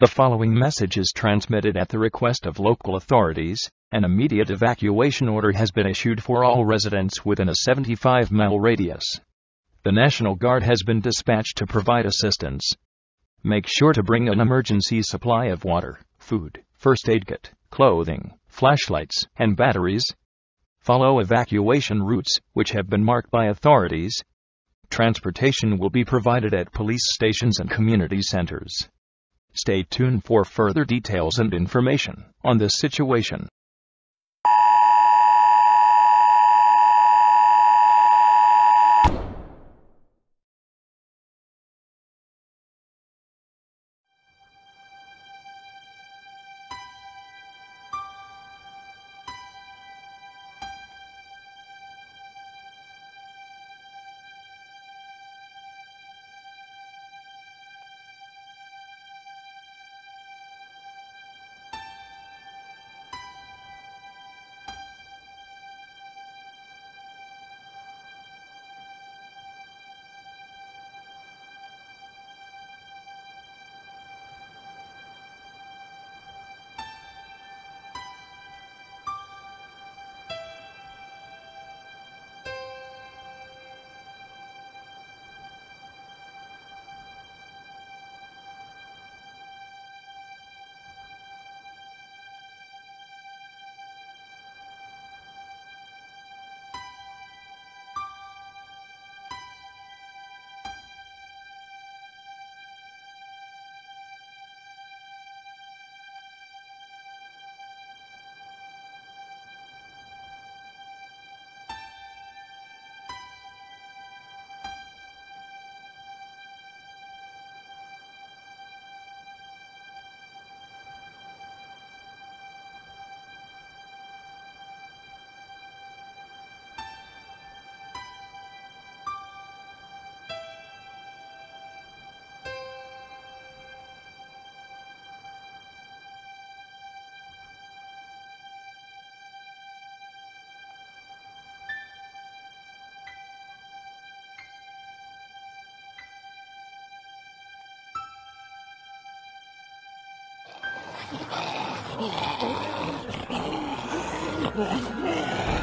The following message is transmitted at the request of local authorities. An immediate evacuation order has been issued for all residents within a 75 mile radius. The National Guard has been dispatched to provide assistance. Make sure to bring an emergency supply of water, food, first aid kit, clothing, flashlights, and batteries. Follow evacuation routes, which have been marked by authorities. Transportation will be provided at police stations and community centers. Stay tuned for further details and information on this situation. Oh, my God.